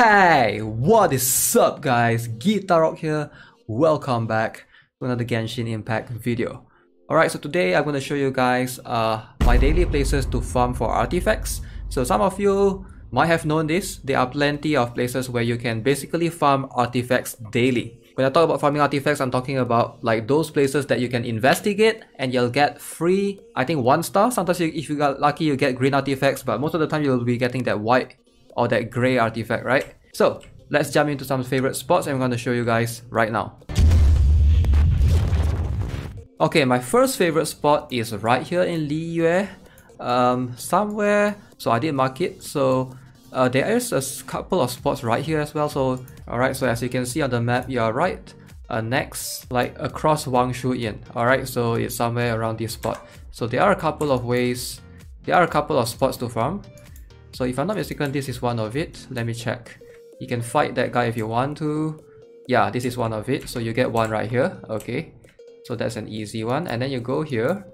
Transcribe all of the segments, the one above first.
Hey, what is up guys? GuitarRock here. Welcome back to another Genshin Impact video. Alright, so today I'm going to show you guys uh, my daily places to farm for artifacts. So some of you might have known this. There are plenty of places where you can basically farm artifacts daily. When I talk about farming artifacts, I'm talking about like those places that you can investigate and you'll get free, I think one star. Sometimes you, if you got lucky, you get green artifacts, but most of the time you'll be getting that white or that gray artifact, right? So let's jump into some favorite spots I'm going to show you guys right now. Okay, my first favorite spot is right here in Liyue. Um, somewhere, so I did mark it. So uh, there is a couple of spots right here as well. So alright, so as you can see on the map, you are right uh, next, like across Wangshu Inn, Alright, so it's somewhere around this spot. So there are a couple of ways, there are a couple of spots to farm. So if I'm not mistaken, this is one of it. Let me check. You can fight that guy if you want to. Yeah, this is one of it. So you get one right here. Okay. So that's an easy one. And then you go here.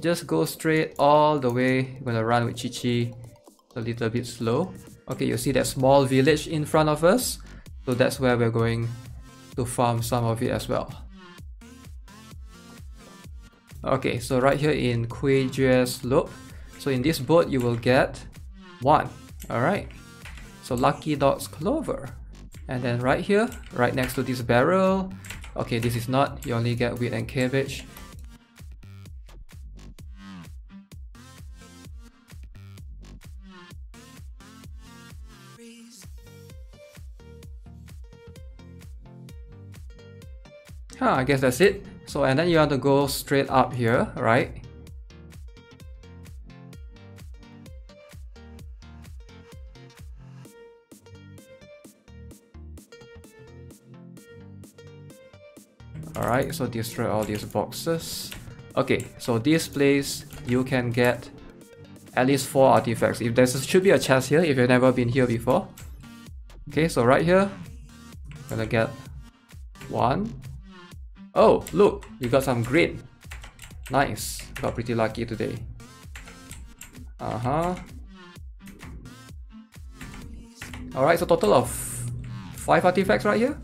Just go straight all the way. I'm gonna run with Qiqi a little bit slow. Okay, you see that small village in front of us? So that's where we're going to farm some of it as well. Okay, so right here in Cuijue Slope. So in this boat, you will get one. Alright. So Lucky Dog's Clover. And then right here, right next to this barrel, okay, this is not, you only get wheat and cabbage. Huh, I guess that's it. So, and then you want to go straight up here, right? Alright, so destroy all these boxes. Okay, so this place you can get at least 4 artifacts. If there should be a chest here if you've never been here before. Okay, so right here, gonna get one. Oh, look, you got some green. Nice, got pretty lucky today. Uh-huh. Alright, so total of 5 artifacts right here.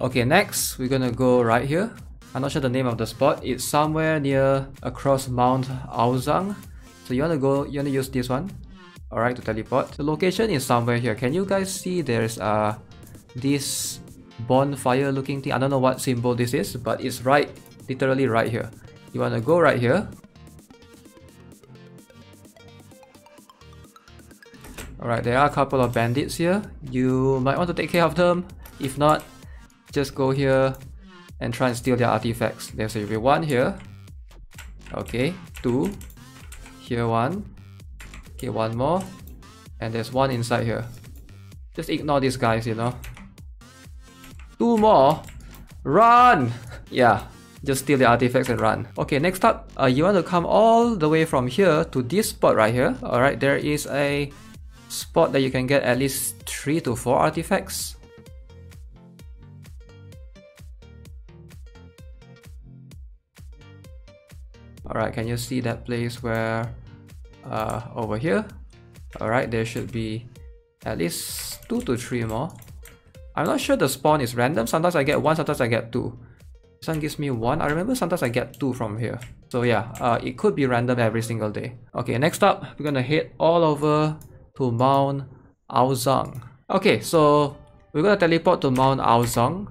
Okay, next we're gonna go right here. I'm not sure the name of the spot. It's somewhere near across Mount Aozang. So you wanna go, you wanna use this one. Alright, to teleport. The location is somewhere here. Can you guys see there's uh this bonfire looking thing? I don't know what symbol this is, but it's right, literally right here. You wanna go right here. Alright, there are a couple of bandits here. You might want to take care of them. If not, just go here and try and steal their artifacts. There's a one here. Okay, two. Here one. Okay, one more. And there's one inside here. Just ignore these guys, you know. Two more. Run! Yeah, just steal the artifacts and run. Okay, next up, uh, you want to come all the way from here to this spot right here. Alright, there is a spot that you can get at least 3 to 4 artifacts. Alright, can you see that place where uh, over here? Alright, there should be at least 2 to 3 more. I'm not sure the spawn is random. Sometimes I get 1, sometimes I get 2. This one gives me 1. I remember sometimes I get 2 from here. So yeah, uh, it could be random every single day. Okay, next up, we're gonna head all over to Mount Aozang. Okay, so we're gonna teleport to Mount Aozang.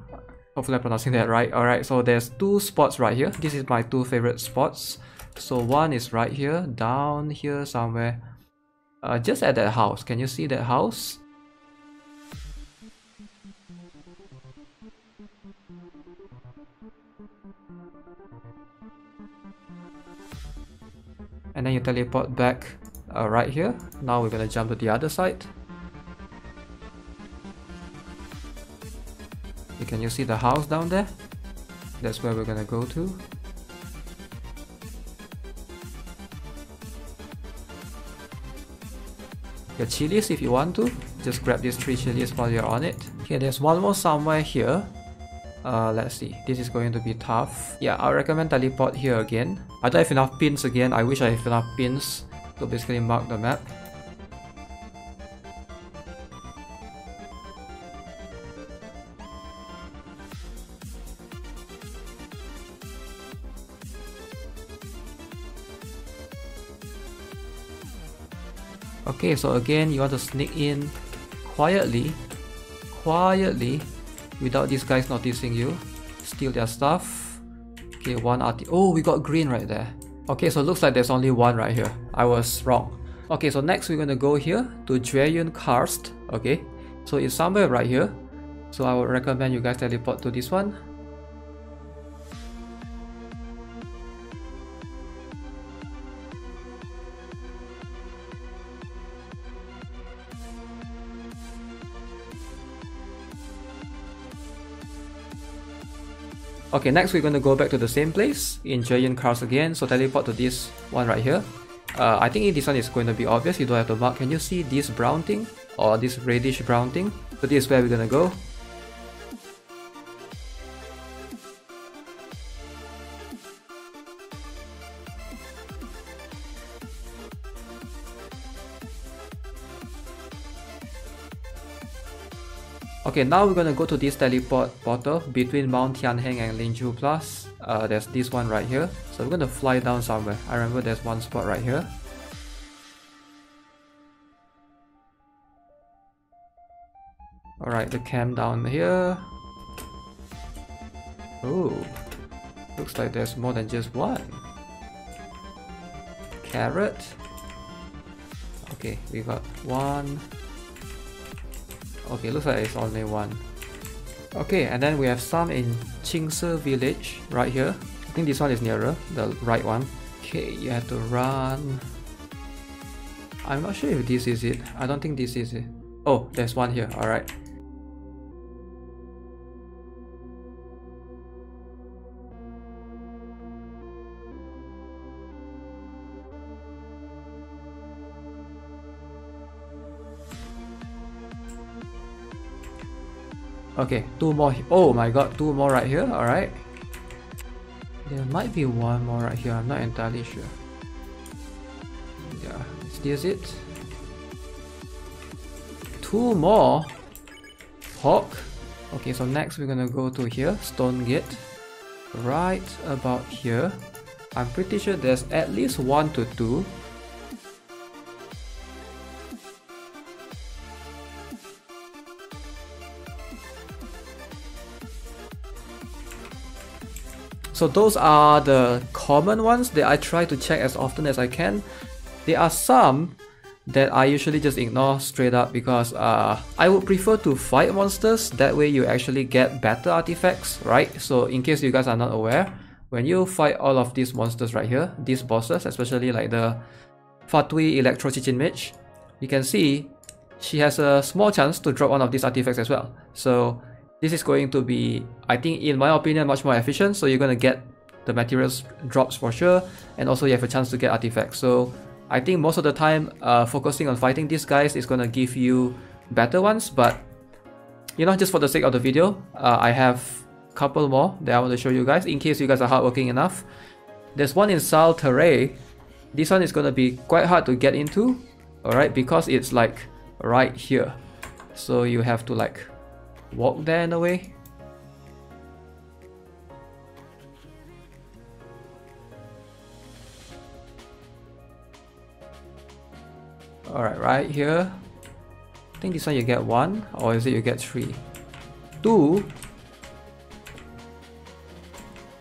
Hopefully I'm pronouncing that right. Alright, so there's two spots right here. This is my two favorite spots. So one is right here, down here somewhere. Uh, just at that house. Can you see that house? And then you teleport back uh, right here. Now we're gonna jump to the other side. Can you see the house down there? That's where we're gonna go to. Your chilies if you want to. Just grab these three chilies while you're on it. Okay, there's one more somewhere here. Uh, let's see. This is going to be tough. Yeah, I recommend teleport here again. I don't have enough pins again. I wish I have enough pins to basically mark the map. Okay, so again, you want to sneak in quietly, quietly, without these guys noticing you. Steal their stuff. Okay, one RT. Oh, we got green right there. Okay, so it looks like there's only one right here. I was wrong. Okay, so next we're gonna go here to Jueyun Karst. Okay, so it's somewhere right here. So I would recommend you guys teleport to this one. Okay, next we're going to go back to the same place in Jueyun Karst again. So teleport to this one right here. Uh, I think this one is going to be obvious. You don't have to mark. Can you see this brown thing? Or this reddish brown thing? So this is where we're going to go. Okay, now we're gonna go to this teleport portal between Mount Tianheng and Lingju Pass. Uh, there's this one right here. So we're gonna fly down somewhere. I remember there's one spot right here. Alright, the camp down here. Oh, looks like there's more than just one. Carrot. Okay, we got one, Okay, looks like it's only one. Okay, and then we have some in Qingce village right here. I think this one is nearer, the right one. Okay, you have to run. I'm not sure if this is it. I don't think this is it. Oh, there's one here, alright. Okay, two more. Oh my god, two more right here. Alright. There might be one more right here. I'm not entirely sure. Yeah, is it? Two more. Hawk. Okay, so next we're gonna go to here, Stone Gate. Right about here. I'm pretty sure there's at least one to two. So those are the common ones that I try to check as often as I can. There are some that I usually just ignore straight up because uh, I would prefer to fight monsters, that way you actually get better artifacts, right? So in case you guys are not aware, when you fight all of these monsters right here, these bosses, especially like the Fatui Electro Cicin Mage, you can see she has a small chance to drop one of these artifacts as well. So this is going to be, I think in my opinion, much more efficient. So you're going to get the materials drops for sure. And also you have a chance to get artifacts. So I think most of the time, uh, focusing on fighting these guys is going to give you better ones. But, you know, just for the sake of the video, uh, I have a couple more that I want to show you guys in case you guys are hardworking enough. There's one in Sal Terrae. This one is going to be quite hard to get into. Alright, because it's like right here. So you have to like walk there in a way. Alright, right here. I think this one you get one, or is it you get three? Two.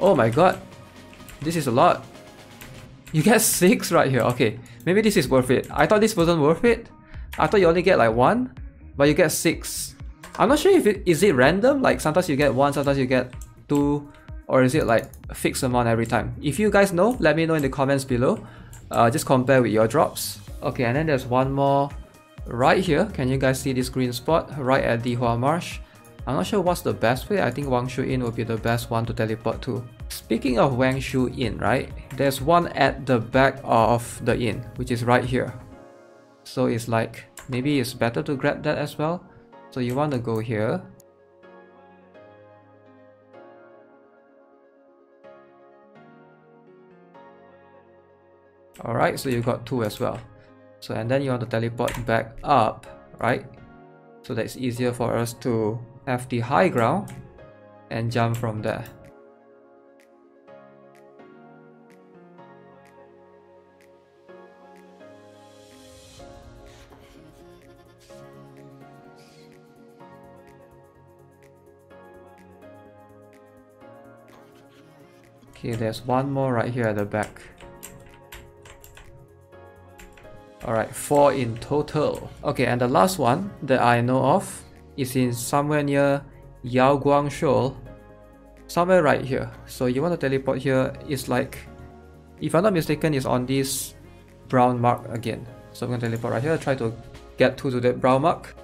Oh my god. This is a lot. You get six right here. Okay, maybe this is worth it. I thought this wasn't worth it. I thought you only get like one, but you get six. I'm not sure if it is it random, like sometimes you get one, sometimes you get two, or is it like a fixed amount every time? If you guys know, let me know in the comments below. Uh, just compare with your drops. Okay, and then there's one more right here. Can you guys see this green spot right at the Hua Marsh? I'm not sure what's the best way. I think Wangshu Inn would be the best one to teleport to. Speaking of Wangshu Inn, right? There's one at the back of the inn, which is right here. So it's like, maybe it's better to grab that as well. So you want to go here. Alright, so you got two as well. So and then you want to teleport back up, right? So that's easier for us to have the high ground and jump from there. Okay, there's one more right here at the back. Alright, four in total. Okay, and the last one that I know of is in somewhere near Yaoguang Shoal. Somewhere right here. So you want to teleport here, it's like, if I'm not mistaken, it's on this brown mark again. So I'm going to teleport right here, try to get to, to that brown mark.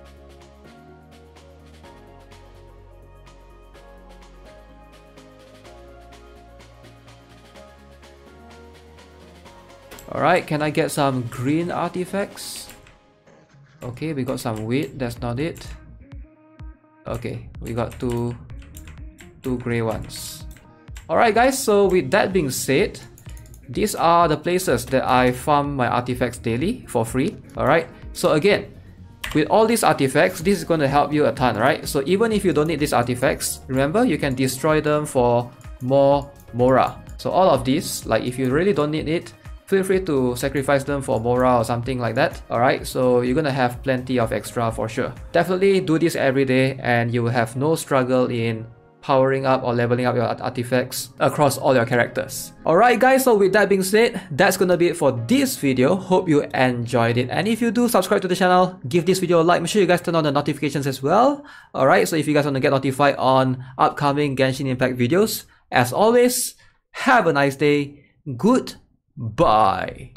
Alright, can I get some green artifacts? Okay, we got some wheat, that's not it. Okay, we got two, two grey ones. Alright guys, so with that being said, these are the places that I farm my artifacts daily for free. Alright, so again, with all these artifacts, this is going to help you a ton, right? So even if you don't need these artifacts, remember you can destroy them for more Mora. So all of these, like if you really don't need it, feel free to sacrifice them for Mora or something like that. Alright, so you're gonna have plenty of extra for sure. Definitely do this every day and you will have no struggle in powering up or leveling up your artifacts across all your characters. Alright guys, so with that being said, that's gonna be it for this video. Hope you enjoyed it. And if you do subscribe to the channel, give this video a like. Make sure you guys turn on the notifications as well. Alright, so if you guys want to get notified on upcoming Genshin Impact videos, as always, have a nice day. Good Bye.